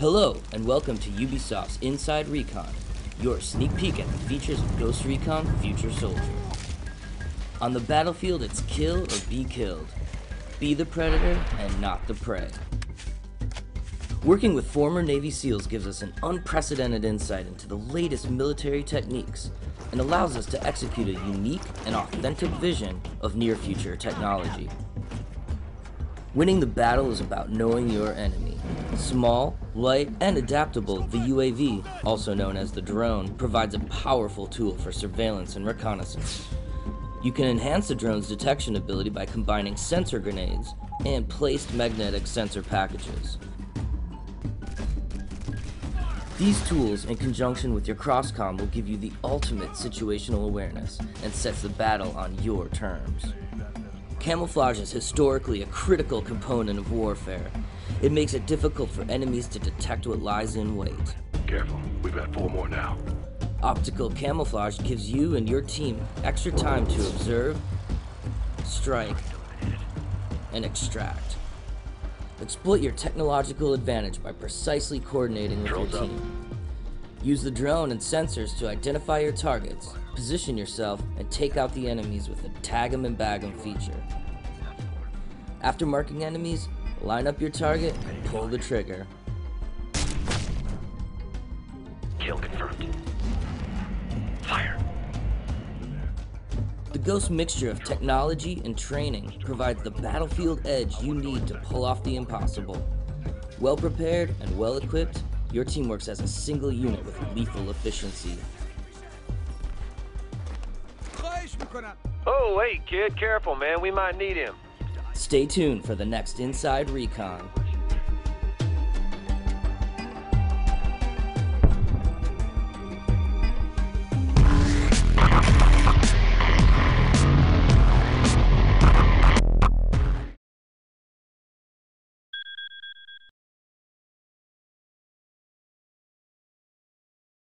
Hello, and welcome to Ubisoft's Inside Recon, your sneak peek at the features of Ghost Recon Future Soldier. On the battlefield, it's kill or be killed. Be the predator and not the prey. Working with former Navy SEALs gives us an unprecedented insight into the latest military techniques and allows us to execute a unique and authentic vision of near future technology. Winning the battle is about knowing your enemy. Small, light, and adaptable, the UAV, also known as the drone, provides a powerful tool for surveillance and reconnaissance. You can enhance the drone's detection ability by combining sensor grenades and placed magnetic sensor packages. These tools, in conjunction with your crosscom, will give you the ultimate situational awareness and sets the battle on your terms. Camouflage is historically a critical component of warfare. It makes it difficult for enemies to detect what lies in wait. Careful, we've got four more now. Optical camouflage gives you and your team extra time to observe, strike, and extract. Exploit your technological advantage by precisely coordinating with your team. up. Use the drone and sensors to identify your targets, position yourself, and take out the enemies with the tag 'em and bag 'em feature. After marking enemies, line up your target and pull the trigger. Kill confirmed. Fire. The Ghost mixture of technology and training provides the battlefield edge you need to pull off the impossible. Well prepared and well equipped, your team works as a single unit with lethal efficiency. Oh, wait, kid, careful, man. We might need him. Stay tuned for the next Inside Recon.